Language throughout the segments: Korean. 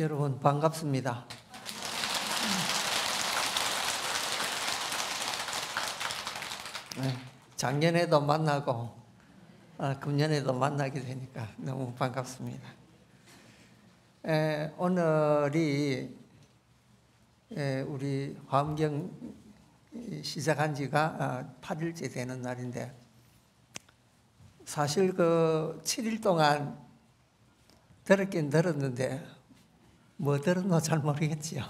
여러분 반갑습니다. 네, 작년에도 만나고 아, 금년에도 만나게 되니까 너무 반갑습니다. 에, 오늘이 에, 우리 화엄경 시작한 지가 8일째 아, 되는 날인데 사실 그 7일 동안 들었긴 들었는데 뭐 들었노 잘 모르겠지요.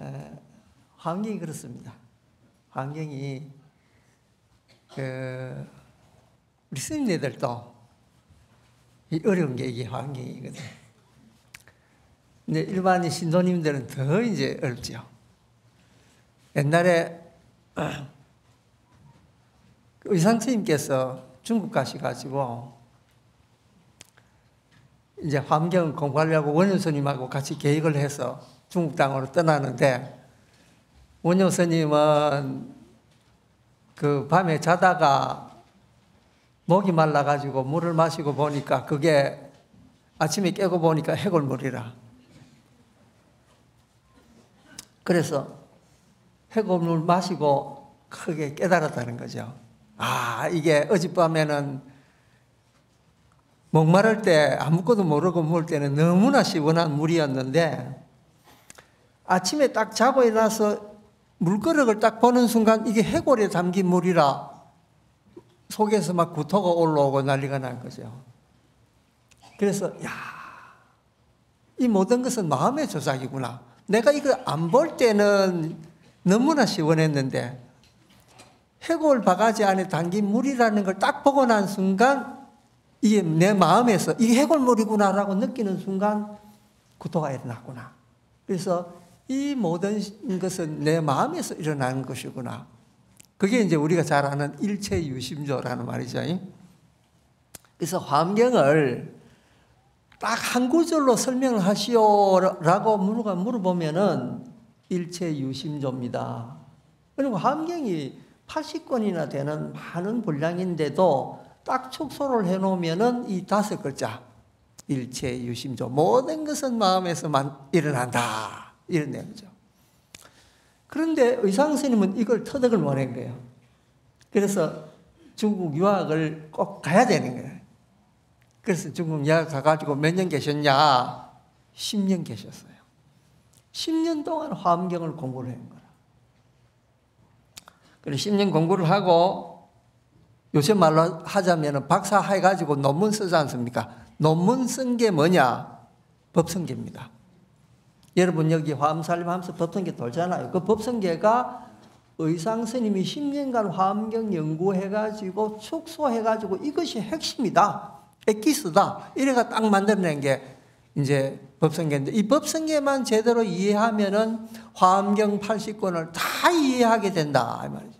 에, 환경이 그렇습니다. 환경이 그 우리 스님네들도 이 어려운 게 이게 환경이거든. 근데 일반인 신도님들은 더 이제 어렵죠. 옛날에 의상스님께서 중국 가셔가지고 이제 환경 공부하려고 원효 스님하고 같이 계획을 해서 중국 땅으로 떠나는데 원효 스님은 그 밤에 자다가 목이 말라가지고 물을 마시고 보니까 그게 아침에 깨고 보니까 해골물이라. 그래서 해골물 마시고 크게 깨달았다는 거죠. 아, 이게 어젯밤에는 목마를 때 아무것도 모르고 물 때는 너무나 시원한 물이었는데 아침에 딱 자고 일어나서 물그릇을 딱 보는 순간 이게 해골에 담긴 물이라 속에서 막 구토가 올라오고 난리가 난 거죠. 그래서 야, 이 모든 것은 마음의 조작이구나. 내가 이걸 안볼 때는 너무나 시원했는데 해골 바가지 안에 담긴 물이라는 걸 딱 보고 난 순간 이게 내 마음에서 이게 해골물이구나라고 느끼는 순간 구토가 일어났구나. 그래서 이 모든 것은 내 마음에서 일어나는 것이구나. 그게 이제 우리가 잘 아는 일체 유심조라는 말이죠. 그래서 환경을 딱 한 구절로 설명을 하시오라고 물어보면은 일체 유심조입니다. 그리고 환경이 80권이나 되는 많은 분량인데도 딱 축소를 해놓으면은 이 다섯 글자 일체 유심조 모든 것은 마음에서만 일어난다. 이런 내용이죠. 그런데 의상 스님은 이걸 터득을 못한 거예요. 그래서 중국 유학을 꼭 가야 되는 거예요. 그래서 중국 유학 가가지고 몇 년 계셨냐? 10년 계셨어요. 10년 동안 화엄경을 공부를 한 거라. 그래서 10년 공부를 하고 요새 말로 하자면 박사 해가지고 논문 쓰지 않습니까? 논문 쓴 게 뭐냐? 법성계입니다. 여러분 여기 화엄살림 하면서 법성계 돌잖아요. 그 법성계가 의상 스님이 10년간 화엄경 연구해가지고 축소해가지고 이것이 핵심이다. 엑기스다. 이래가 딱 만들어낸 게 이제 법성계인데 이 법성계만 제대로 이해하면은 화엄경 80권을 다 이해하게 된다. 이 말이죠.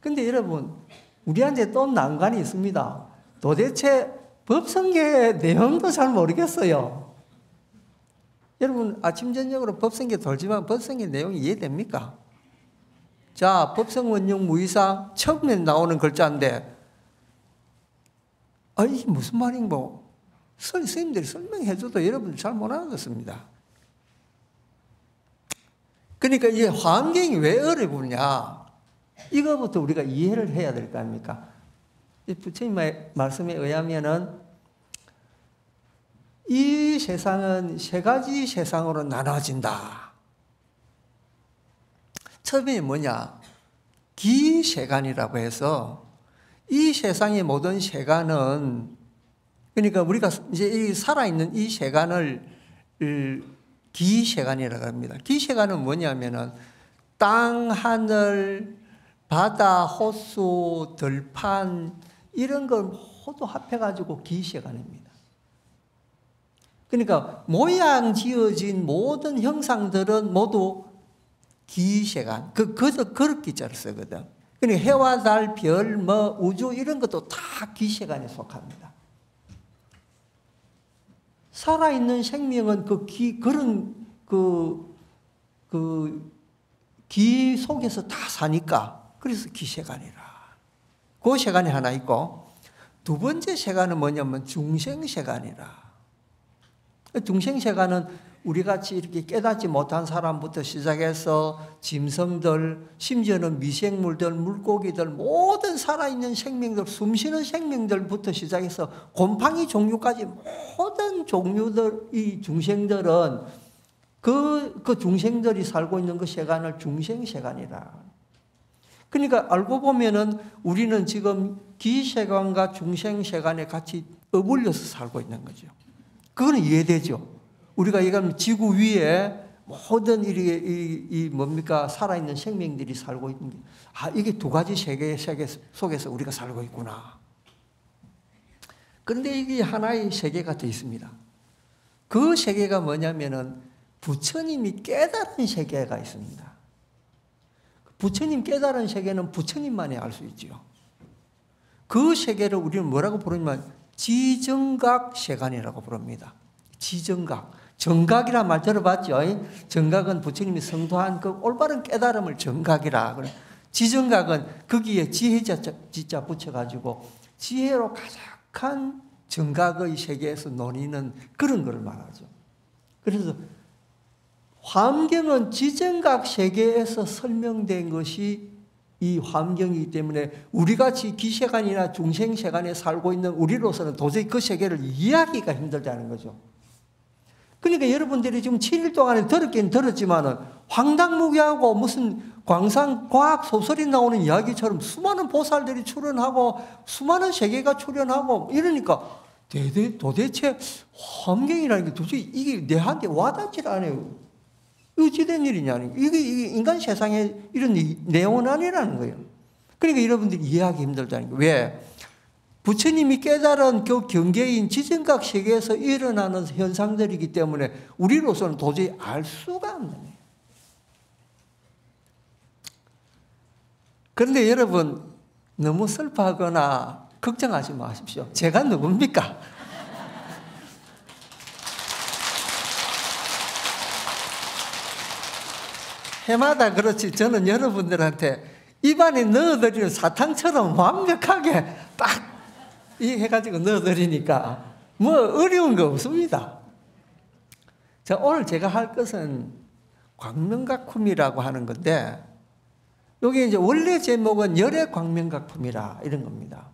근데 여러분, 우리한테 또 난관이 있습니다. 도대체 법성계 내용도 잘 모르겠어요. 여러분 아침 저녁으로 법성계 돌지만 법성계 내용이 이해됩니까? 자, 법성 원용 무이상 처음에 나오는 글자인데 아, 이게 무슨 말인 뭐 선생님들이 설명해줘도 여러분들 잘 못 알아듣습니다. 그러니까 이게 환경이 왜 어려우냐? 이거부터 우리가 이해를 해야 될 거 아닙니까? 부처님의 말씀에 의하면은 이 세상은 세 가지 세상으로 나눠진다. 처음에 뭐냐? 기세간이라고 해서 이 세상의 모든 세간은 그러니까 우리가 이제 이 살아있는 이 세간을 기세간이라고 합니다. 기세간은 뭐냐면은 땅, 하늘, 바다, 호수, 들판 이런 걸 모두 합해가지고 기세간입니다. 그러니까 모양 지어진 모든 형상들은 모두 기세간, 그, 그, 그릇 기자를 쓰거든. 그러니까 해와 달, 별, 뭐, 우주 이런 것도 다 기세간에 속합니다. 살아있는 생명은 그 기, 그런, 그, 그, 기 속에서 다 사니까, 그래서 기세간이라. 그 세간이 하나 있고, 두 번째 세간은 뭐냐면 중생세간이라. 중생세간은 우리 같이 이렇게 깨닫지 못한 사람부터 시작해서 짐승들, 심지어는 미생물들, 물고기들, 모든 살아있는 생명들, 숨쉬는 생명들부터 시작해서 곰팡이 종류까지 모든 종류들, 이 중생들은 그, 그 중생들이 살고 있는 그 세간을 중생세간이라. 그러니까 알고 보면은 우리는 지금 기세간과 중생세간에 같이 어울려서 살고 있는 거죠. 그거는 이해되죠. 우리가 얘기하면 지구 위에 모든 이, 이, 이 뭡니까 살아있는 생명들이 살고 있는 게, 아 이게 두 가지 세계 세계 속에서 우리가 살고 있구나. 그런데 이게 하나의 세계가 더 있습니다. 그 세계가 뭐냐면은 부처님이 깨달은 세계가 있습니다. 부처님 깨달은 세계는 부처님만이 알 수 있지요. 그 세계를 우리는 뭐라고 부르냐면 지정각 세간이라고 부릅니다. 지정각. 정각이란 말 들어봤죠? 정각은 부처님이 성도한 그 올바른 깨달음을 정각이라. 지정각은 거기에 지혜자 지자 붙여가지고 지혜로 가득한 정각의 세계에서 논의는 그런 걸 말하죠. 그래서 환경은 지정각 세계에서 설명된 것이 이 환경이기 때문에 우리같이 기세간이나 중생세간에 살고 있는 우리로서는 도저히 그 세계를 이해하기가 힘들다는 거죠. 그러니까 여러분들이 지금 7일 동안에 들었긴 들었지만은 황당무계하고 무슨 광상 과학 소설이 나오는 이야기처럼 수많은 보살들이 출연하고 수많은 세계가 출연하고 이러니까 도대체 환경이라는 게 도대체 이게 내한테 와닿질 않아요. 어찌된 일이냐. 이게, 이게 인간 세상에 이런 내용은 아니라는 거예요. 그러니까 여러분들이 이해하기 힘들다는 거예요. 왜? 부처님이 깨달은 그 경계인 지정각 세계에서 일어나는 현상들이기 때문에 우리로서는 도저히 알 수가 없는 거예요. 그런데 여러분 너무 슬퍼하거나 걱정하지 마십시오. 제가 누굽니까? 해마다 그렇지 저는 여러분들한테 입안에 넣어드리는 사탕처럼 완벽하게 딱 이 해가지고 넣어드리니까 뭐 어려운 거 없습니다. 자, 오늘 제가 할 것은 광명각품이라고 하는 건데, 여기 이제 원래 제목은 열의 광명각품이라 이런 겁니다.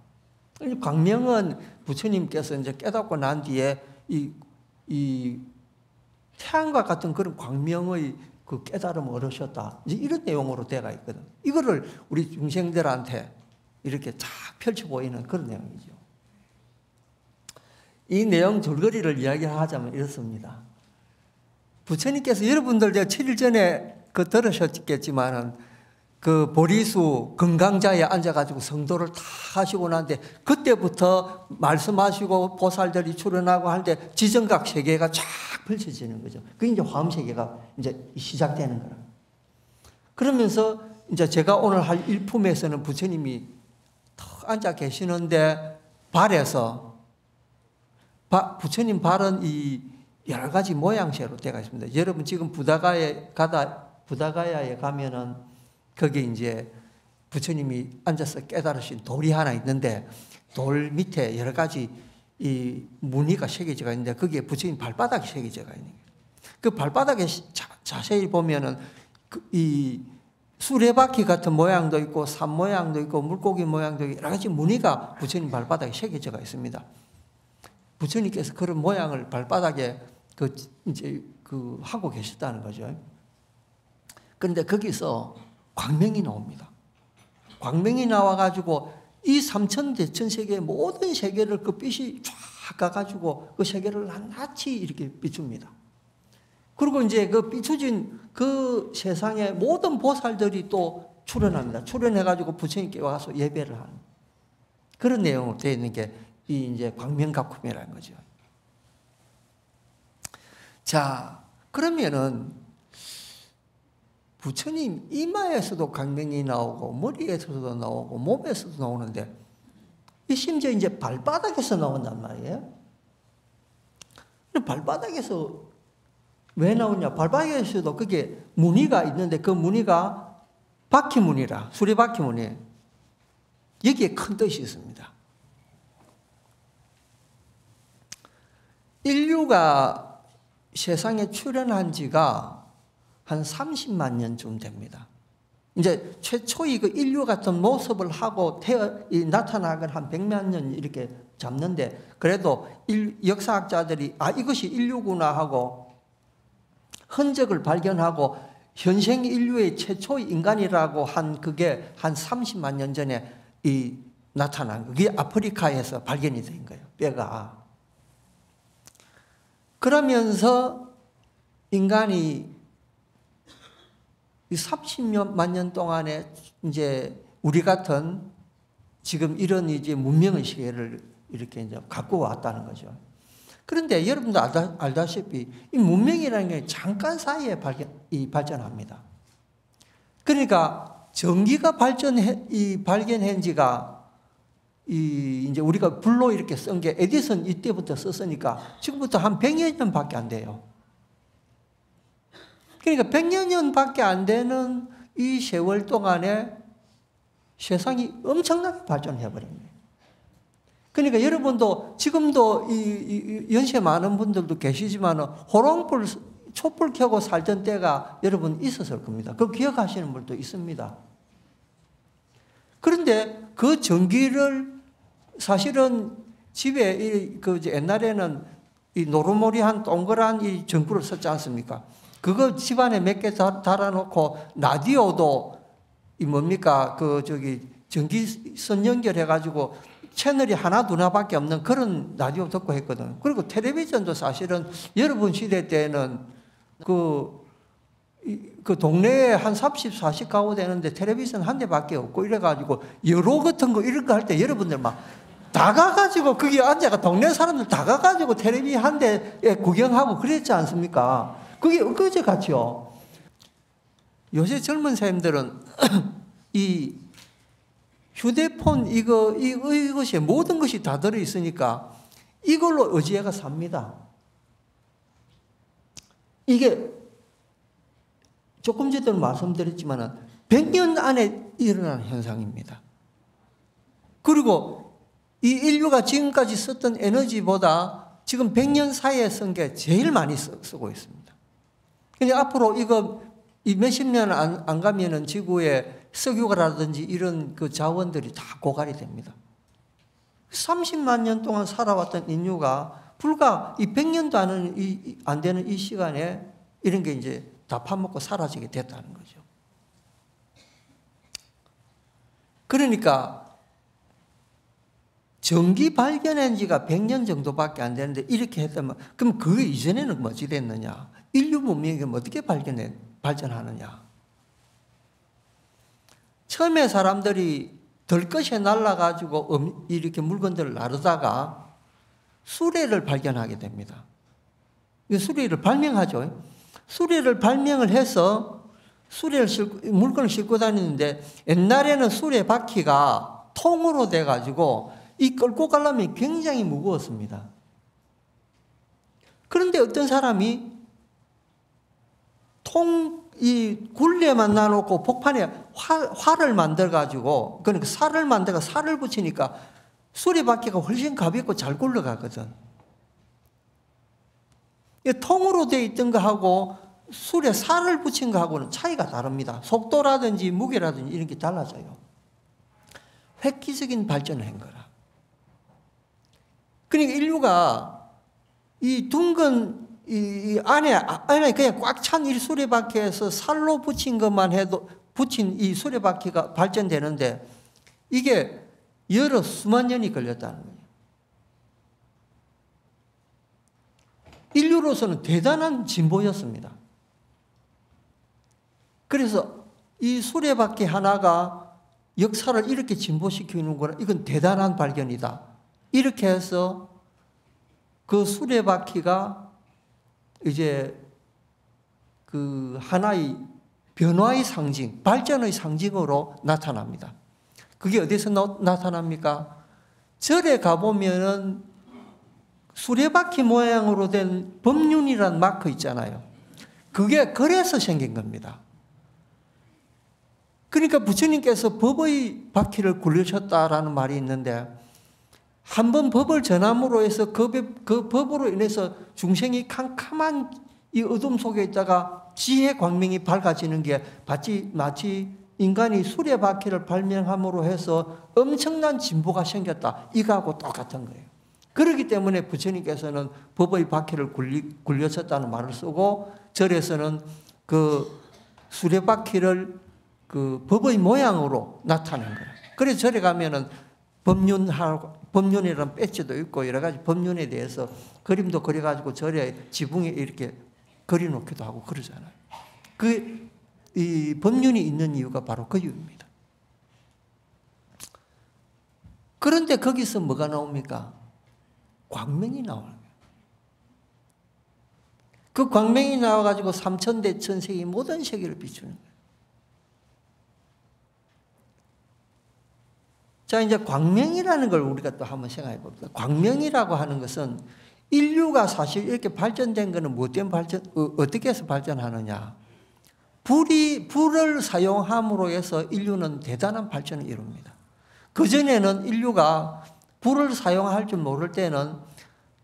광명은 부처님께서 이제 깨닫고 난 뒤에 이, 이 태양과 같은 그런 광명의 그 깨달음을 얻으셨다. 이제 이런 내용으로 되어 있거든. 이거를 우리 중생들한테 이렇게 쫙 펼쳐 보이는 그런 내용이죠. 이 내용 줄거리를 이야기하자면 이렇습니다. 부처님께서 여러분들 제가 7일 전에 그 들으셨겠지만은 그 보리수 건강자에 앉아가지고 성도를 다 하시고 난데 그때부터 말씀하시고 보살들이 출연하고 할때 지정각 세계가 쫙 펼쳐지는 거죠. 그게 이제 화음 세계가 이제 시작되는 거라. 그러면서 이제 제가 오늘 할 일품에서는 부처님이 턱 앉아 계시는데 발에서 부처님 발은 이 여러 가지 모양새로 되어 있습니다. 여러분 지금 부다가에 가다 부다가야에 가면은 거기 이제 부처님이 앉아서 깨달으신 돌이 하나 있는데 돌 밑에 여러 가지 이 무늬가 새겨져 있는데 거기에 부처님 발바닥이 새겨져 있는 거예요. 그 발바닥에 자, 세히 보면은 그 이 수레바퀴 같은 모양도 있고 산 모양도 있고 물고기 모양도 있고 여러 가지 무늬가 부처님 발바닥에 새겨져 있습니다. 부처님께서 그런 모양을 발바닥에 그 이제 그 하고 계셨다는 거죠. 그런데 거기서 광명이 나옵니다. 광명이 나와가지고 이 삼천 대천 세계의 모든 세계를 그 빛이 쫙 가가지고 그 세계를 낱낱이 이렇게 비춥니다. 그리고 이제 그 비춰진 그 세상의 모든 보살들이 또 출연합니다. 출연해가지고 부처님께 와서 예배를 하는 그런 내용으로 되어 있는 게 이 이제 광명각품이라는 거죠. 자, 그러면은 부처님 이마에서도 강명이 나오고 머리에서도 나오고 몸에서도 나오는데 이 심지어 이제 발바닥에서 나온단 말이에요. 발바닥에서 왜 나오냐? 발바닥에서도 그게 무늬가 있는데 그 무늬가 바퀴무늬라 수리바퀴무늬 여기에 큰 뜻이 있습니다. 인류가 세상에 출현한 지가 한 30만 년쯤 됩니다. 이제 최초의 그 인류 같은 모습을 하고 태어, 나타나건 한 100만 년 이렇게 잡는데 그래도 일, 역사학자들이 아 이것이 인류구나 하고 흔적을 발견하고 현생 인류의 최초의 인간이라고 한 그게 한 30만 년 전에 이 나타난 그게 아프리카에서 발견이 된 거예요. 뼈가. 그러면서 인간이 이 30만 년 동안에 이제 우리 같은 지금 이런 이제 문명의 시계를 이렇게 이제 갖고 왔다는 거죠. 그런데 여러분도 알다, 알다시피 이 문명이라는 게 잠깐 사이에 발견, 이 발전합니다. 그러니까 전기가 발전해, 이 발견한 지가 이 이제 우리가 불로 이렇게 쓴 게 에디슨 이때부터 썼으니까 지금부터 한 100여 년밖에 안 돼요. 그러니까 100여 년밖에 안 되는 이 세월 동안에 세상이 엄청나게 발전해 버립니다. 그러니까 여러분도 지금도 이, 이 연세 많은 분들도 계시지만 호롱불 촛불 켜고 살던 때가 여러분 있었을 겁니다. 그 기억하시는 분도 있습니다. 그런데 그 전기를 사실은 집에 그 옛날에는 이 노르모리한 동그란 이 전구를 썼지 않습니까? 그거 집안에 몇 개 달아놓고 라디오도 이 뭡니까 그 저기 전기선 연결해가지고 채널이 하나 두나밖에 없는 그런 라디오 듣고 했거든. 그리고 텔레비전도 사실은 여러분 시대 때는 그, 그 동네에 한 30, 40 가구 되는데 텔레비전 한 대밖에 없고 이래가지고 여로 같은 거 이런 거 할 때 여러분들 막 다 가가지고 거기 앉아가 동네 사람들 다 가가지고 텔레비 한 대에 구경하고 그랬지 않습니까? 그게 엊그제 같죠. 요새 젊은 사람들은 이 휴대폰 이거 이것이 모든 것이 다 들어 있으니까 이걸로 의지해가 삽니다. 이게 조금 전에도 말씀드렸지만 100년 안에 일어난 현상입니다. 그리고 이 인류가 지금까지 썼던 에너지보다 지금 100년 사이에 쓴 게 제일 많이 쓰, 고 있습니다. 근데 앞으로 이거 이 몇십 년 안, 안 가면은 지구에 석유가라든지 이런 그 자원들이 다 고갈이 됩니다. 30만 년 동안 살아왔던 인류가 불과 이 100년도 안, 이, 안 되는 이 시간에 이런 게 이제 다 파먹고 사라지게 됐다는 거죠. 그러니까 전기 발견한 지가 100년 정도밖에 안 되는데 이렇게 했다면 그럼 그 이전에는 뭐지 됐느냐? 인류 문명이 어떻게 발견해, 발전하느냐? 처음에 사람들이 들것에 날라가지고 이렇게 물건들을 나르다가 수레를 발견하게 됩니다. 수레를 발명하죠. 수레를 발명을 해서 수레를 싣고, 물건을 싣고 다니는데 옛날에는 수레 바퀴가 통으로 돼가지고 이 끌고 가려면 굉장히 무거웠습니다. 그런데 어떤 사람이 통, 이 굴레만 놔놓고 복판에 화, 활을 만들어가지고, 그러니까 살을 만들어 살을 붙이니까 수리바퀴가 훨씬 가볍고 잘 굴러가거든. 통으로 되어 있던 거하고 술에 살을 붙인 거하고는 차이가 다릅니다. 속도라든지 무게라든지 이런 게 달라져요. 획기적인 발전을 한 거라. 그러니까 인류가 이 둥근 이 안에 안에 그냥 꽉 찬 이 수레바퀴에서 살로 붙인 것만 해도 붙인 이 수레바퀴가 발전되는데 이게 여러 수만 년이 걸렸다는 거예요. 인류로서는 대단한 진보였습니다. 그래서 이 수레바퀴 하나가 역사를 이렇게 진보시키는 거는 이건 대단한 발견이다. 이렇게 해서 그 수레바퀴가 이제 그 하나의 변화의 상징, 발전의 상징으로 나타납니다. 그게 어디서 나, 타납니까 절에 가보면은 수레바퀴 모양으로 된 법륜이란 마크 있잖아요. 그게 그래서 생긴 겁니다. 그러니까 부처님께서 법의 바퀴를 굴리셨다라는 말이 있는데 한 번 법을 전함으로 해서 그, 법- 그 법으로 인해서 중생이 캄캄한 이 어둠 속에 있다가 지혜 광명이 밝아지는 게 마치, 마치 인간이 수레바퀴를 발명함으로 해서 엄청난 진보가 생겼다. 이거하고 똑같은 거예요. 그렇기 때문에 부처님께서는 법의 바퀴를 굴리, 굴렸었다는 말을 쓰고 절에서는 그 수레바퀴를 그 법의 모양으로 나타낸 거예요. 그래서 절에 가면은 법륜하고 법륜이라는 배지도 있고 여러 가지 법륜에 대해서 그림도 그려가지고 절에 지붕에 이렇게 그려놓기도 하고 그러잖아요. 그, 이 법륜이 있는 이유가 바로 그 이유입니다. 그런데 거기서 뭐가 나옵니까? 광명이 거예요. 그 광명이 나와가지고 삼천대 천세기 모든 세계를 비추는 거예요. 자, 이제 광명이라는 걸 우리가 또 한번 생각해 봅시다. 광명이라고 하는 것은 인류가 사실 이렇게 발전된 거는 뭐 때문에 발전, 어, 떻게 해서 발전하느냐. 불이, 불을 사용함으로 해서 인류는 대단한 발전을 이룹니다. 그전에는 인류가 불을 사용할 줄 모를 때는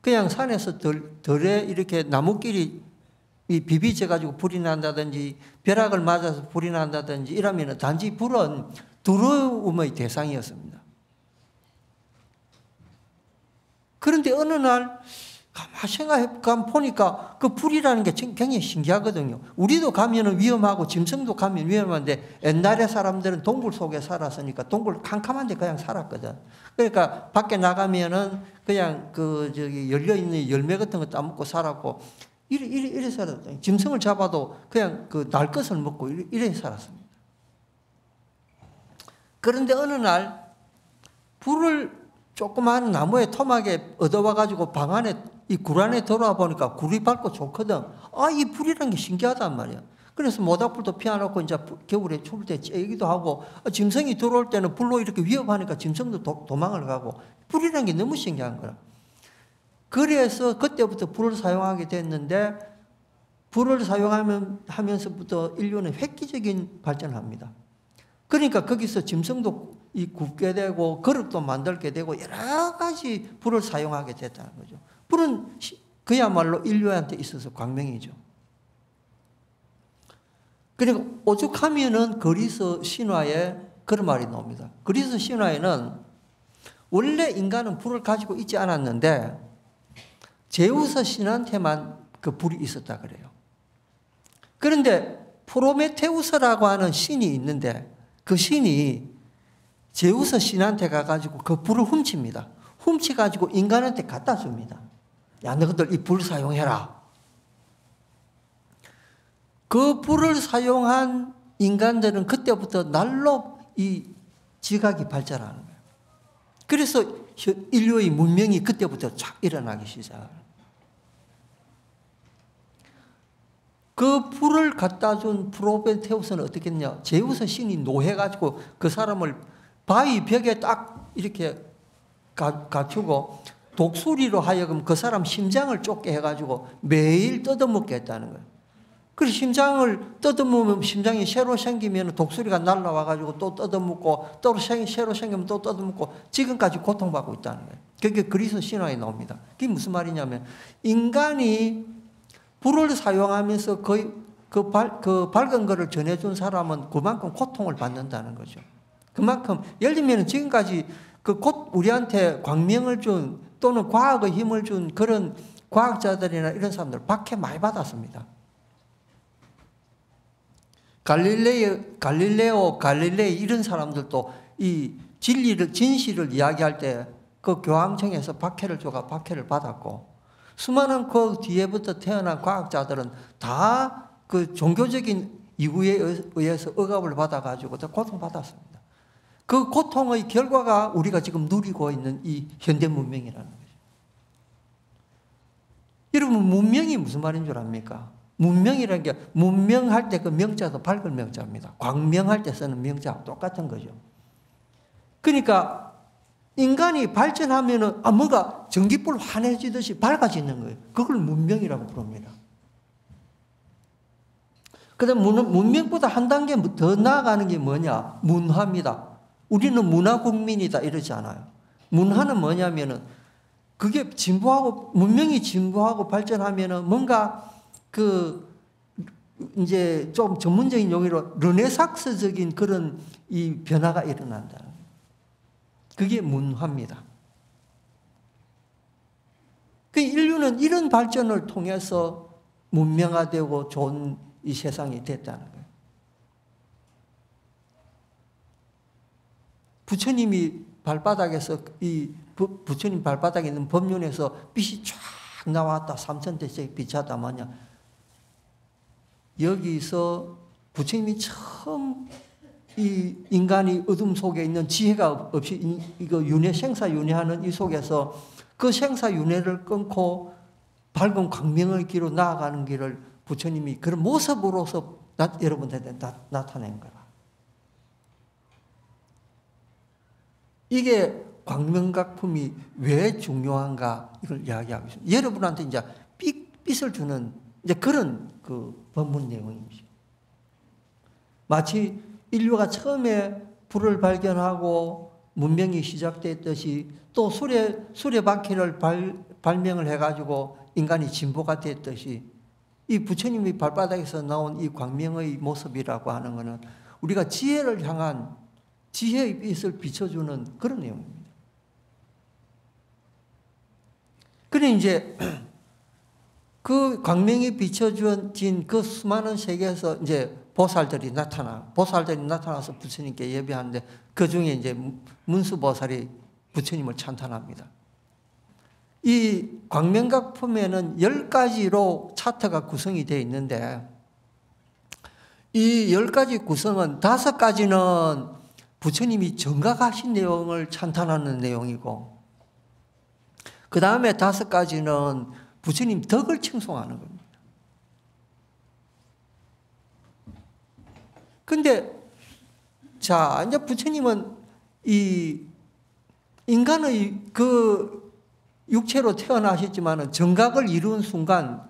그냥 산에서 덜, 덜에 이렇게 나무끼리 이 비비져 가지고 불이 난다든지 벼락을 맞아서 불이 난다든지 이러면 단지 불은 두려움의 대상이었습니다. 그런데 어느 날 가만 생각해 보니까 그 불이라는 게 굉장히 신기하거든요. 우리도 가면은 위험하고 짐승도 가면 위험한데 옛날에 사람들은 동굴 속에 살았으니까 동굴 캄캄한데 그냥 살았거든. 그러니까 밖에 나가면은 그냥 그 저기 열려 있는 열매 같은 거 따먹고 살았고 이래 이래 이래 살았다. 짐승을 잡아도 그냥 그 날 것을 먹고 이래, 이래 살았습니다. 그런데 어느 날 불을 조그마한 나무의 토막에 얻어와 가지고 방 안에 이 굴 안에 들어와 보니까 굴이 밝고 좋거든. 아, 이 불이라는 게 신기하단 말이야. 그래서 모닥불도 피워놓고 이제 겨울에 추울 때 쬐기도 하고 아, 짐승이 들어올 때는 불로 이렇게 위협하니까 짐승도 도, 도 망을 가고 불이라는 게 너무 신기한 거야. 그래서 그때부터 불을 사용하게 됐는데 불을 사용하면서부터 인류는 획기적인 발전을 합니다. 그러니까 거기서 짐승도 이 굽게 되고 그릇도 만들게 되고 여러 가지 불을 사용하게 됐다는 거죠. 불은 그야말로 인류한테 있어서 광명이죠. 그리고 오죽하면은 그리스 신화에 그런 말이 나옵니다. 그리스 신화에는 원래 인간은 불을 가지고 있지 않았는데 제우스 신한테만 그 불이 있었다 그래요. 그런데 프로메테우스라고 하는 신이 있는데 그 신이 제우스 신한테 가가지고 그 불을 훔칩니다. 훔쳐가지고 인간한테 갖다 줍니다. 야, 너희들 이 불 사용해라. 그 불을 사용한 인간들은 그때부터 날로 이 지각이 발전하는 거예요. 그래서 인류의 문명이 그때부터 쫙 일어나기 시작합니다. 그 불을 갖다 준 프로벤테우스는 어떻게 했냐? 제우스 신이 노해가지고 그 사람을 바위 벽에 딱 이렇게 갖추고 독수리로 하여금 그 사람 심장을 쫓게 해가지고 매일 뜯어먹게 했다는 거예요. 그래서 심장을 뜯어먹으면 심장이 새로 생기면 독수리가 날라와가지고 또 뜯어먹고 또 새로 생기면 또 뜯어먹고 지금까지 고통받고 있다는 거예요. 그게 그리스 신화에 나옵니다. 그게 무슨 말이냐면 인간이 불을 사용하면서 거의 그, 밝, 그 밝은 것을 전해준 사람은 그만큼 고통을 받는다는 거죠. 그만큼 예를 들면 지금까지 그 곧 우리한테 광명을 준 또는 과학의 힘을 준 그런 과학자들이나 이런 사람들 박해 많이 받았습니다. 갈릴레오, 갈릴레오, 갈릴레이 이런 사람들도 이 진리를, 진실을 이야기할 때 그 교황청에서 박해를 줘가 박해를 받았고 수많은 그 뒤에부터 태어난 과학자들은 다 그 종교적인 이유에 의해서 억압을 받아가지고 다 고통받았습니다. 그 고통의 결과가 우리가 지금 누리고 있는 이 현대 문명이라는 거죠. 여러분, 문명이 무슨 말인 줄 압니까? 문명이라는 게 문명할 때 그 명자도 밝은 명자입니다. 광명할 때 쓰는 명자하고 똑같은 거죠. 그러니까 인간이 발전하면은 아 뭐가 전기불 환해지듯이 밝아지는 거예요. 그걸 문명이라고 부릅니다. 그다음 문명보다 한 단계 더 나아가는 게 뭐냐? 문화입니다. 우리는 문화 국민이다 이러지 않아요. 문화는 뭐냐면은 그게 진보하고 문명이 진보하고 발전하면은 뭔가 그 이제 좀 전문적인 용어로 르네삭스적인 그런 이 변화가 일어난다. 그게 문화입니다. 그 인류는 이런 발전을 통해서 문명화되고 좋은 이 세상이 됐다는 거예요. 부처님이 발바닥에서 이 부처님 발바닥에 있는 법륜에서 빛이 쫙 나왔다. 삼천대째 빛하다 마냐. 여기서 부처님이 처음 이 인간이 어둠 속에 있는 지혜가 없이 이거 윤회 생사 윤회하는 이 속에서 그 생사 윤회를 끊고 밝은 광명의 길로 나아가는 길을 부처님이 그런 모습으로서 나, 여러분들한테 나, 나타낸 거라. 이게 광명각품이 왜 중요한가 이걸 이야기하고 있습니다. 여러분한테 이제 빛, 빛을 주는 이제 그런 그 본문 내용입니다. 마치 인류가 처음에 불을 발견하고 문명이 시작됐듯이 또 수레 수레바퀴를 발, 발명을 해가지고 인간이 진보가 됐듯이 이 부처님이 발바닥에서 나온 이 광명의 모습이라고 하는 것은 우리가 지혜를 향한 지혜의 빛을 비춰주는 그런 내용입니다. 그래 이제 그 광명이 비춰진 그 수많은 세계에서 이제 보살들이 나타나 보살들이 나타나서 부처님께 예배하는데 그 중에 이제 문수 보살이 부처님을 찬탄합니다. 이 광명각 품에는 열 가지로 차트가 구성이 되어 있는데 이 열 가지 구성은 다섯 가지는 부처님이 정각하신 내용을 찬탄하는 내용이고 그 다음에 다섯 가지는 부처님 덕을 칭송하는 겁니다. 근데 자 이제 부처님은 이 인간의 그 육체로 태어나셨지만은 정각을 이룬 순간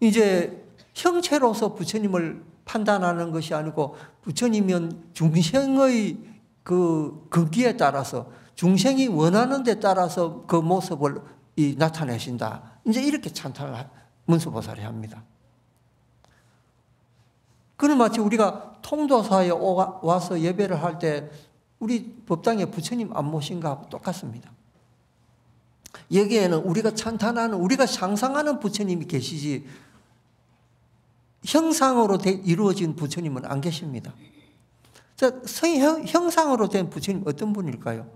이제 형체로서 부처님을 판단하는 것이 아니고 부처님은 중생의 그 거기에 따라서 중생이 원하는 데 따라서 그 모습을 이 나타내신다. 이제 이렇게 찬탄을 문수보살이 합니다. 그는 마치 우리가 통도사에 와서 예배를 할 때 우리 법당에 부처님 안 모신가 똑같습니다. 여기에는 우리가 찬탄하는, 우리가 상상하는 부처님이 계시지 형상으로 이루어진 부처님은 안 계십니다. 자, 형상으로 된 부처님 어떤 분일까요?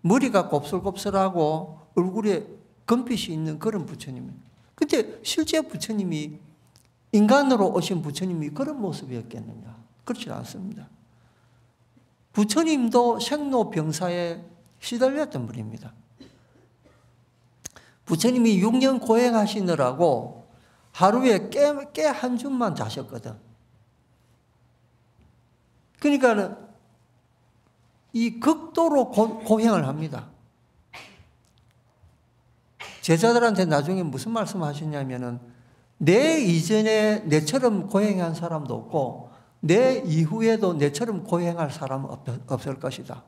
머리가 곱슬곱슬하고 얼굴에 금빛이 있는 그런 부처님입니다. 근데 실제 부처님이 인간으로 오신 부처님이 그런 모습이었겠느냐? 그렇지 않습니다. 부처님도 생로병사에 시달렸던 분입니다. 부처님이 6년 고행하시느라고 하루에 깨, 깨 한 줌만 자셨거든. 그러니까는 이 극도로 고, 고행을 합니다. 제자들한테 나중에 무슨 말씀 하셨냐면은 내 이전에 내처럼 고행한 사람도 없고 내 이후에도 내처럼 고행할 사람은 없을 것이다.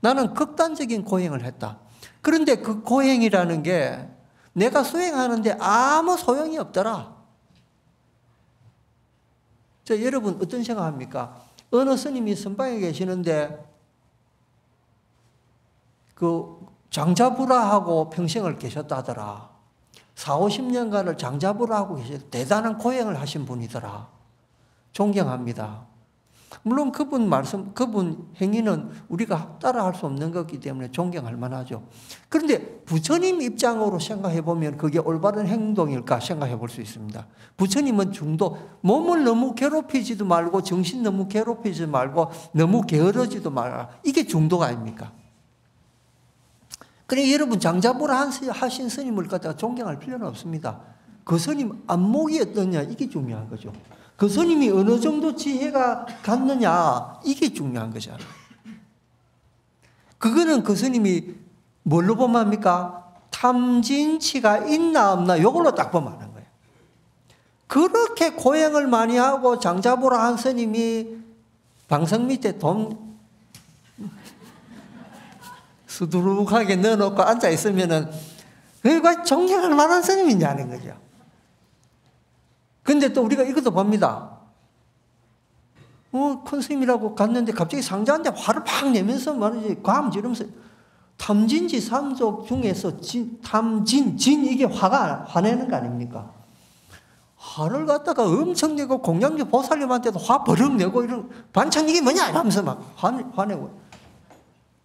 나는 극단적인 고행을 했다. 그런데 그 고행이라는 게 내가 수행하는데 아무 소용이 없더라. 자, 여러분 어떤 생각합니까? 어느 스님이 선방에 계시는데 그 장자부라하고 평생을 계셨다더라. 4, 50년간을 장자부라하고 계셨 대단한 고행을 하신 분이더라. 존경합니다. 물론 그분 말씀, 그분 행위는 우리가 따라할 수 없는 것이기 때문에 존경할 만하죠. 그런데 부처님 입장으로 생각해 보면 그게 올바른 행동일까 생각해 볼 수 있습니다. 부처님은 중도, 몸을 너무 괴롭히지도 말고 정신 너무 괴롭히지 말고 너무 게으르지도 말라. 이게 중도가 아닙니까? 그래 여러분 장자부라 하신 스님을 갖다가 존경할 필요는 없습니다. 그 스님 안목이 어떠냐 이게 중요한 거죠. 그 스님이 어느 정도 지혜가 갔느냐 이게 중요한 거잖아. 그거는 그 스님이 뭘로 보면 합니까? 탐진치가 있나 없나 요걸로 딱 보면 하는 거예요. 그렇게 고행을 많이 하고 장자보라 한 스님이 방석 밑에 돈 수두룩하게 넣어놓고 앉아 있으면은 그가 존경할 만한 스님이냐는 거죠. 근데 또 우리가 이것도 봅니다. 어, 큰 스님이라고 갔는데 갑자기 상자한테 화를 팍 내면서 말이지, 감 지르면서 탐진지 삼족 중에서 진, 탐진, 진 이게 화가, 화내는 거 아닙니까? 화를 갖다가 엄청 내고 공양주 보살님한테도 화 버럭 내고 이런 반찬 이게 뭐냐 이러면서 막 화, 화내고.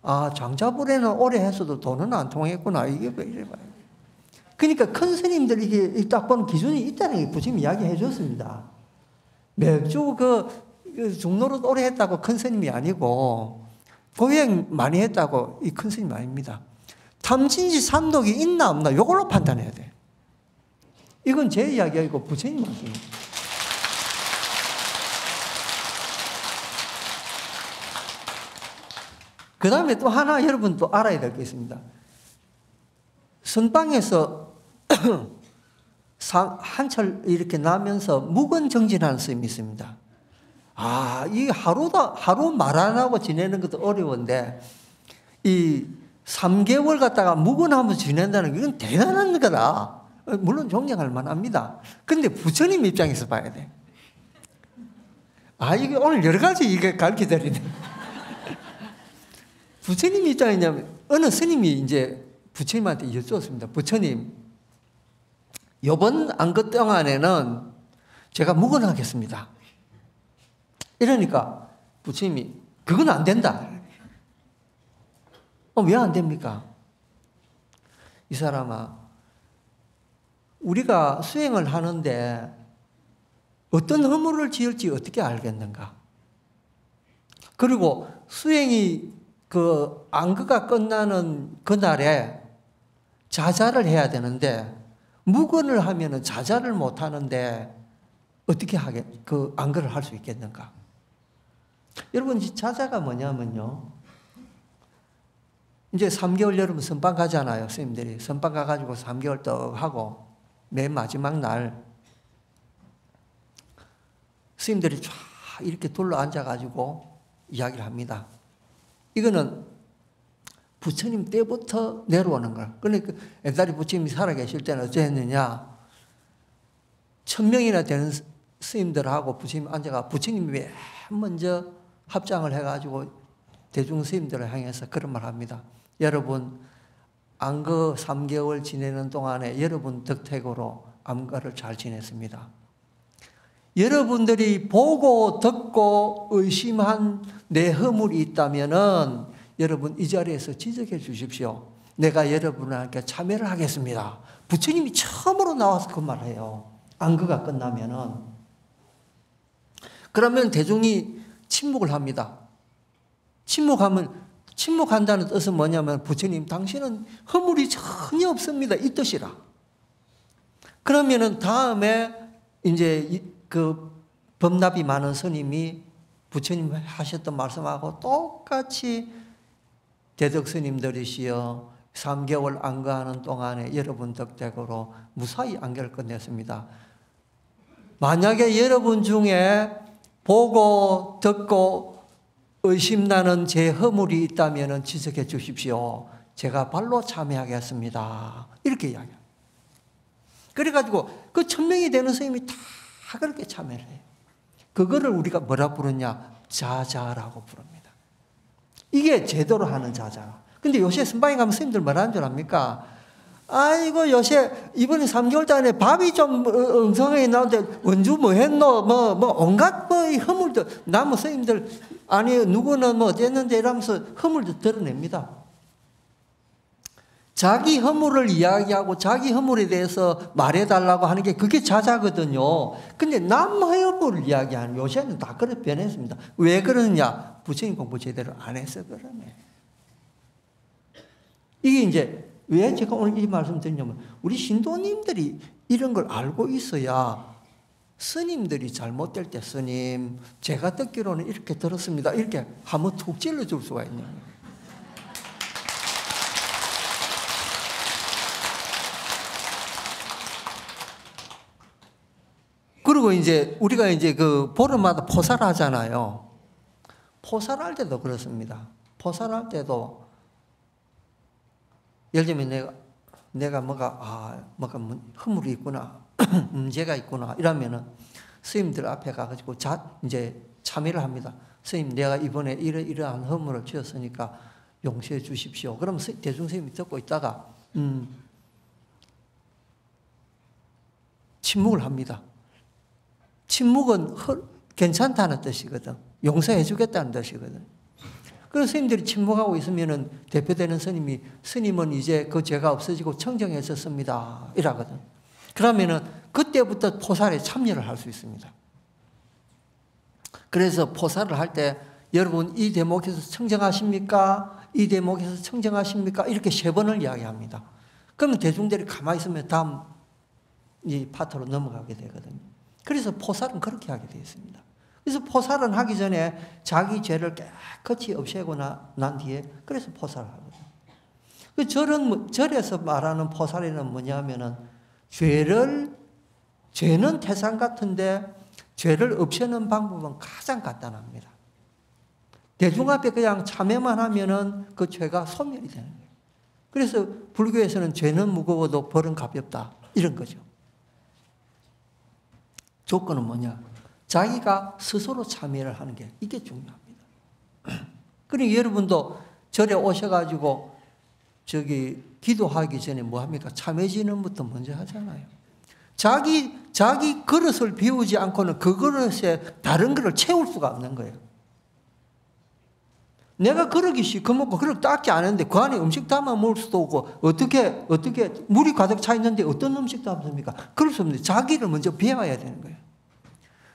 아, 장자불에는 오래 했어도 돈은 안 통했구나. 이게 왜 이래 봐요. 그러니까 큰 스님들 이게 딱 보는 기준이 있다는 게 부처님 이야기 해 줬습니다. 매주 그, 그 중노릇 오래 했다고 큰 스님이 아니고 고행 많이 했다고 이 큰 스님 아닙니다. 탐진지 삼독이 있나 없나 이걸로 판단해야 돼. 이건 제 이야기 아니고 부처님 말씀입니다. 그 다음에 또 하나 여러분 또 알아야 될 게 있습니다. 선방에서 한철 이렇게 나면서 묵은정진하는 스님이 있습니다. 아, 이 하루다, 하루 말 안 하고 지내는 것도 어려운데, 이 3개월 갔다가 묵은하면서 지낸다는 게 이건 대단한 거다. 물론 존경할 만합니다. 근데 부처님 입장에서 봐야 돼. 아, 이게 오늘 여러 가지 이게 가르쳐 드리네. 부처님 입장이냐면, 어느 스님이 이제 부처님한테 여쭈었습니다. 부처님, 요번 안것 동안에는 제가 묵은하겠습니다. 이러니까 부처님이 그건 안 된다. 어, 왜 안 됩니까? 이 사람아, 우리가 수행을 하는데 어떤 허물을 지을지 어떻게 알겠는가? 그리고 수행이 그 안거가 끝나는 그날에 자자를 해야 되는데 무건을 하면은 자자를 못 하는데 어떻게 하게 그 안거를 할 수 있겠는가? 여러분 자자가 뭐냐면요. 이제 3개월 여러분 선방 가잖아요. 선생님들이 선방 가가지고 3개월 떡 하고 맨 마지막 날 스님들이 쫙 이렇게 둘러 앉아가지고 이야기를 합니다. 이거는 부처님 때부터 내려오는 거야. 그러니까 옛날에 부처님이 살아계실 때는 어쩌했느냐. 천 명이나 되는 스님들하고 부처님 앉아가 부처님이 맨 먼저 합장을 해가지고 대중 스님들을 향해서 그런 말 합니다. 여러분, 안거 3개월 지내는 동안에 여러분 덕택으로 암가를 잘 지냈습니다. 여러분들이 보고 듣고 의심한 내 허물이 있다면은 여러분 이 자리에서 지적해 주십시오. 내가 여러분에게 참여를 하겠습니다. 부처님이 처음으로 나와서 그 말을 해요. 안거가 끝나면은. 그러면 대중이 침묵을 합니다. 침묵하면, 침묵한다는 뜻은 뭐냐면 부처님, 당신은 허물이 전혀 없습니다. 이 뜻이라. 그러면은 다음에 이제 그 범납이 많은 스님이 부처님 하셨던 말씀하고 똑같이 대덕 스님들이시여 3개월 안가하는 동안에 여러분 덕택으로 무사히 안개를 끝냈습니다. 만약에 여러분 중에 보고 듣고 의심나는 제 허물이 있다면 지적해 주십시오. 제가 발로 참여하겠습니다. 이렇게 이야기합니다. 그래가지고 그 천명이 되는 스님이 다 그렇게 참여를 해요. 그거를 우리가 뭐라 부르냐? 자자라고 부릅니다. 이게 제대로 하는 자자. 근데 요새 선방에 가면 스님들 뭐라는 줄 압니까? 아이고 요새 이번에 3개월 전에 밥이 좀 엉성하게 나오는데 원주 뭐 했노 뭐뭐 온갖 뭐 허물도 나무 스님들 아니 누구는 뭐 어땠는데 이러면서 허물도 드러냅니다. 자기 허물을 이야기하고 자기 허물에 대해서 말해달라고 하는 게 그게 자자거든요. 근데 남 허물을 이야기하는 요새는 다 그렇게 변했습니다. 왜 그러느냐? 부처님 공부 제대로 안 해서 그러네. 이게 이제 왜 제가 오늘 이 말씀 드리냐면 우리 신도님들이 이런 걸 알고 있어야 스님들이 잘못될 때 스님 제가 듣기로는 이렇게 들었습니다. 이렇게 한번 툭 찔러줄 수가 거예요. 그리고 이제 우리가 이제 그 보름마다 포살하잖아요. 포살할 때도 그렇습니다. 포살할 때도 예를 들면 내가 내가 뭐가 아 뭐가 허물이 있구나 문제가 있구나 이러면은 스님들 앞에 가가지고 자 이제 참여를 합니다. 스님 내가 이번에 이러 이러한 허물을 지었으니까 용서해 주십시오. 그럼 대중 스님이 듣고 있다가 음 침묵을 합니다. 침묵은 허, 괜찮다는 뜻이거든. 용서해 주겠다는 뜻이거든. 그래서 스님들이 침묵하고 있으면은 대표되는 스님이 스님은 이제 그 죄가 없어지고 청정해졌습니다. 이라거든. 그러면은 그때부터 포살에 참여를 할 수 있습니다. 그래서 포살을 할 때 여러분 이 대목에서 청정하십니까? 이 대목에서 청정하십니까? 이렇게 세 번을 이야기합니다. 그러면 대중들이 가만히 있으면 다음 이 파트로 넘어가게 되거든요. 그래서 포살은 그렇게 하게 되어 있습니다. 그래서 포살은 하기 전에 자기 죄를 깨끗이 없애고 나, 난 뒤에 그래서 포살을 하거든요. 그 절은, 절에서 말하는 포살에는 뭐냐면은 죄를, 죄는 태산 같은데 죄를 없애는 방법은 가장 간단합니다. 대중 앞에 그냥 참여만 하면은 그 죄가 소멸이 되는 거예요. 그래서 불교에서는 죄는 무거워도 벌은 가볍다. 이런 거죠. 조건은 뭐냐? 자기가 스스로 참여를 하는 게 이게 중요합니다. 그러니 여러분도 절에 오셔가지고 저기 기도하기 전에 뭐 합니까? 참여진음부터 먼저 하잖아요. 자기, 자기 그릇을 비우지 않고는 그 그릇에 다른 그릇을 채울 수가 없는 거예요. 내가 그러기 시그 먹고 그릇 닦지 않은데 그 안에 음식 담아 먹을 수도 없고 어떻게, 어떻게 물이 가득 차 있는데 어떤 음식 담습니까? 그럴 수 없는데 자기를 먼저 비워야 되는 거예요.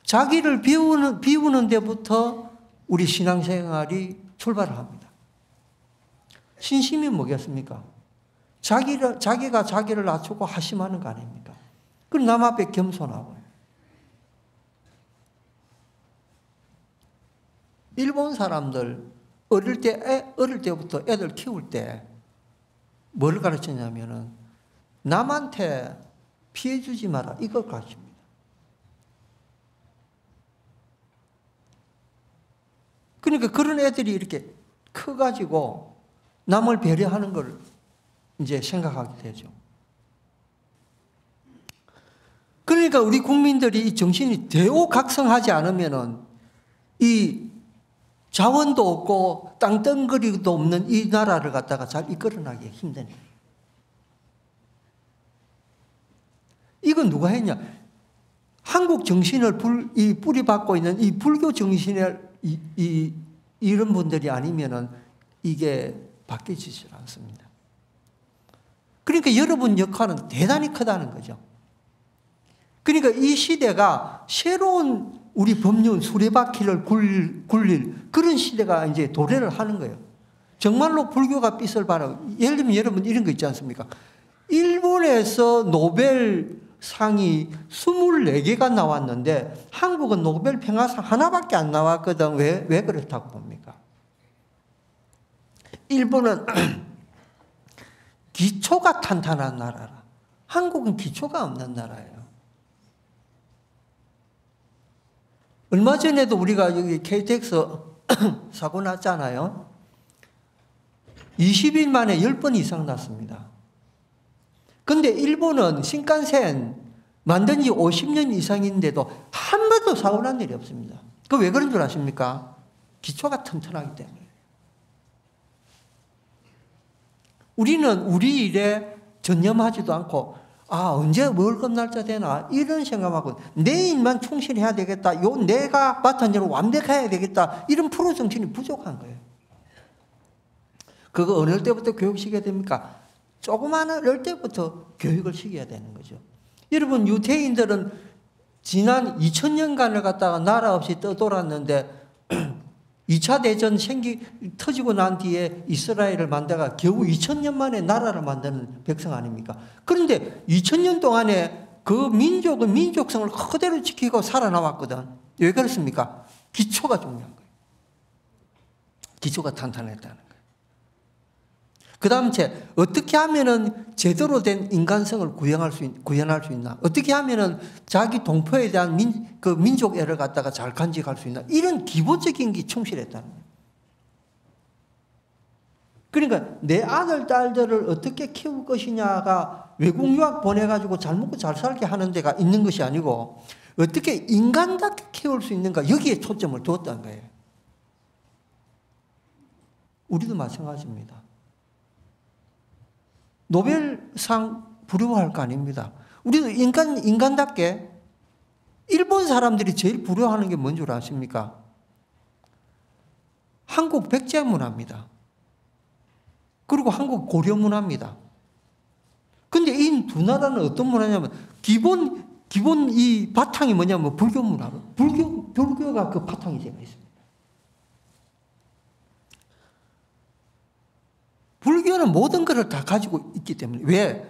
자기를 비우는, 비우는 데부터 우리 신앙생활이 출발을 합니다. 신심이 뭐겠습니까? 자기를, 자기가 자기를 낮추고 하심하는 거 아닙니까? 그럼 남 앞에 겸손하고. 일본 사람들 어릴 때, 애, 어릴 때부터 애들 키울 때뭘 가르쳤냐면은 남한테 피해 주지 마라. 이걸 가르칩니다. 그러니까 그런 애들이 이렇게 커가지고 남을 배려하는 걸 이제 생각하게 되죠. 그러니까 우리 국민들이 이 정신이 대오각성하지 않으면은 이 자원도 없고 땅덩거리도 없는 이 나라를 갖다가 잘 이끌어나기 힘든. 이건 누가 했냐? 한국 정신을 불, 이 뿌리 받고 있는 이 불교 정신을 이, 이, 이런 분들이 아니면은 이게 바뀌지질 않습니다. 그러니까 여러분 역할은 대단히 크다는 거죠. 그러니까 이 시대가 새로운 우리 법륜 수레바퀴를 굴릴, 굴릴 그런 시대가 이제 도래를 하는 거예요. 정말로 불교가 빛을 발하 예를 들면 여러분 이런 거 있지 않습니까? 일본에서 노벨 상이 24개가 나왔는데 한국은 노벨 평화상 하나밖에 안 나왔거든. 왜, 왜 그렇다고 봅니까? 일본은 기초가 탄탄한 나라라. 한국은 기초가 없는 나라예요. 얼마 전에도 우리가 여기 KTX 사고 났잖아요. 20일 만에 10번 이상 났습니다. 근데 일본은 신칸센 만든 지 50년 이상인데도 한 번도 사고 난 일이 없습니다. 그 왜 그런 줄 아십니까? 기초가 튼튼하기 때문에. 우리는 우리 일에 전념하지도 않고 아 언제 월급 날짜 되나 이런 생각하고 내 일만 충실해야 되겠다. 요 내가 맡은 일을 완벽해야 되겠다. 이런 프로 정신이 부족한 거예요. 그거 어느 때부터 교육시켜야 됩니까? 조그마한 어릴 때부터 교육을 시켜야 되는 거죠. 여러분, 유태인들은 지난 2000년간을 갖다가 나라 없이 떠돌았는데 2차 대전 생기, 터지고 난 뒤에 이스라엘을 만다가 겨우 2000년 만에 나라를 만드는 백성 아닙니까? 그런데 2000년 동안에 그 민족은 민족성을 그대로 지키고 살아남았거든. 왜 그렇습니까? 기초가 중요한 거예요. 기초가 탄탄했다는 그 다음 제 어떻게 하면은 제대로 된 인간성을 구현할 수, 구현할 수 있나? 어떻게 하면은 자기 동포에 대한 민, 그 민족애를 갖다가 잘 간직할 수 있나? 이런 기본적인 게 충실했다는 거예요. 그러니까 내 아들, 딸들을 어떻게 키울 것이냐가 외국 유학 보내가지고 잘 먹고 잘 살게 하는 데가 있는 것이 아니고 어떻게 인간답게 키울 수 있는가 여기에 초점을 두었다는 거예요. 우리도 마찬가지입니다. 노벨상 부러워할 거 아닙니다. 우리도 인간, 인간답게 일본 사람들이 제일 부러워하는 게 뭔 줄 아십니까? 한국 백제 문화입니다. 그리고 한국 고려 문화입니다. 근데 이 두 나라는 어떤 문화냐면 기본 기본 이 바탕이 뭐냐면 불교 문화. 불교 불교가 그 바탕이 되어 있습니다. 불교는 모든 것을 다 가지고 있기 때문에 왜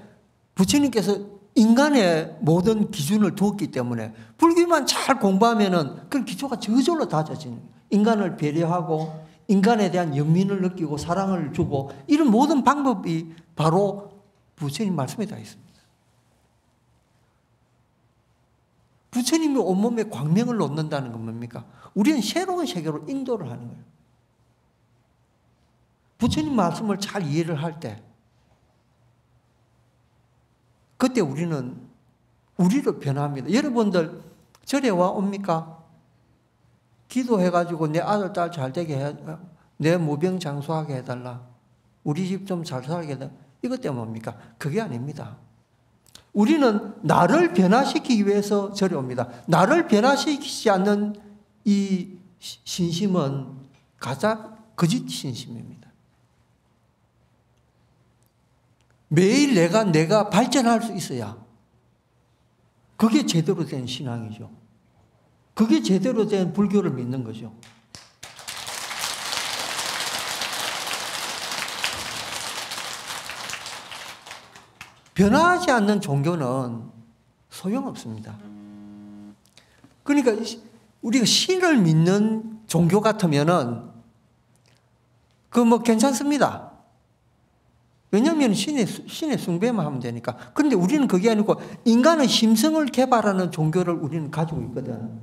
부처님께서 인간의 모든 기준을 두었기 때문에 불교만 잘 공부하면은 그 기초가 저절로 다져지는 인간을 배려하고 인간에 대한 연민을 느끼고 사랑을 주고 이런 모든 방법이 바로 부처님 말씀에 다 있습니다. 부처님이 온몸에 광명을 놓는다는 건 뭡니까? 우리는 새로운 세계로 인도를 하는 거예요. 부처님 말씀을 잘 이해를 할 때, 그때 우리는 우리로 변합니다. 여러분들 절에 와 옵니까? 기도해가지고 내 아들, 딸 잘 되게 해, 내 무병 장수하게 해달라. 우리 집 좀 잘 살게 해달라. 이것 때문에 뭡니까? 그게 아닙니다. 우리는 나를 변화시키기 위해서 절에 옵니다. 나를 변화시키지 않는 이 신심은 가짜 거짓 신심입니다. 매일 내가 내가 발전할 수 있어야 그게 제대로 된 신앙이죠. 그게 제대로 된 불교를 믿는 거죠. 변화하지 않는 종교는 소용없습니다. 그러니까 우리가 신을 믿는 종교 같으면은 그 뭐 괜찮습니다. 왜냐하면 신의, 신의 숭배만 하면 되니까. 그런데 우리는 그게 아니고 인간의 심성을 개발하는 종교를 우리는 가지고 있거든.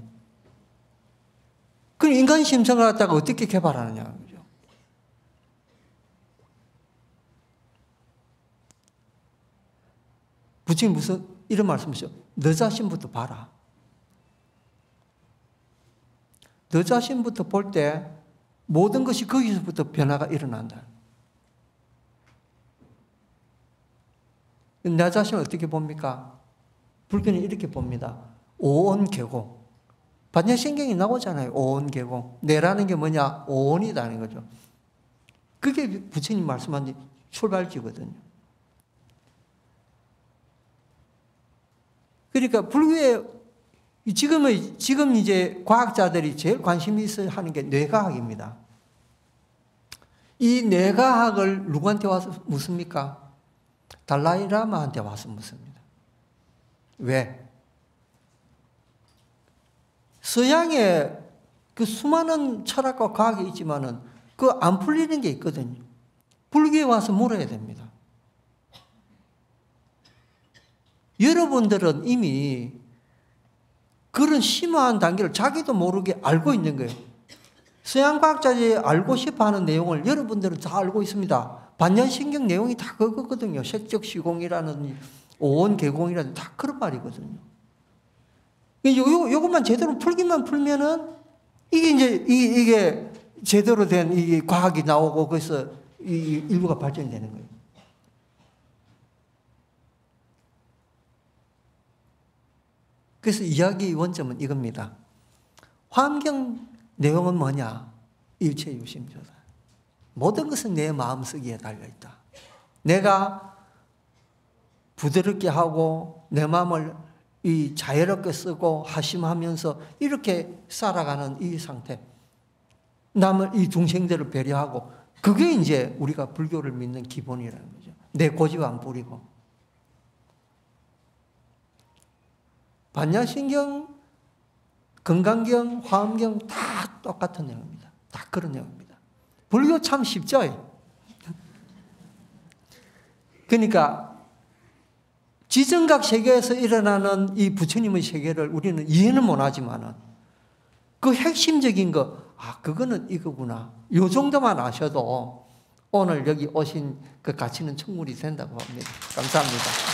그 인간 심성을 갖다가 어떻게 개발하느냐. 부처님 무슨 이런 말씀이죠. 너 자신부터 봐라. 너 자신부터 볼 때 모든 것이 거기서부터 변화가 일어난다. 내 자신을 어떻게 봅니까? 불교는 이렇게 봅니다. 오온계공. 반야신경이 나오잖아요. 오온계공. 내라는 게 뭐냐? 오온이다는 거죠. 그게 부처님 말씀한 출발지거든요. 그러니까 불교에 지금의 지금 이제 과학자들이 제일 관심이 있어 하는 게 뇌과학입니다. 이 뇌과학을 누구한테 와서 묻습니까? 달라이라마한테 와서 묻습니다. 왜? 서양에 그 수많은 철학과 과학이 있지만은 그 안 풀리는 게 있거든요. 불교에 와서 물어야 됩니다. 여러분들은 이미 그런 심오한 단계를 자기도 모르게 알고 있는 거예요. 서양 과학자들이 알고 싶어 하는 내용을 여러분들은 다 알고 있습니다. 반년신경 내용이 다 그거거든요. 색적 시공이라는 오온 개공이라는 다 그런 말이거든요. 요, 요, 것만 제대로 풀기만 풀면은 이게 이제 이, 이게 제대로 된 이 과학이 나오고 그래서 이 인류가 발전되는 거예요. 그래서 이야기 원점은 이겁니다. 환경 내용은 뭐냐? 일체 유심조다. 모든 것은 내 마음속에 달려있다. 내가 부드럽게 하고 내 마음을 이 자유롭게 쓰고 하심하면서 이렇게 살아가는 이 상태. 남을 이 중생들을 배려하고 그게 이제 우리가 불교를 믿는 기본이라는 거죠. 내 고집 안 부리고. 반야신경, 건강경, 화엄경 다 똑같은 내용입니다. 다 그런 내용입니다. 불교 참 쉽죠? 그러니까 지정각 세계에서 일어나는 이 부처님의 세계를 우리는 이해는 못하지만은 그 핵심적인 거, 아, 그거는 이거구나. 요 정도만 아셔도 오늘 여기 오신 그 가치는 충분히 된다고 합니다. 감사합니다.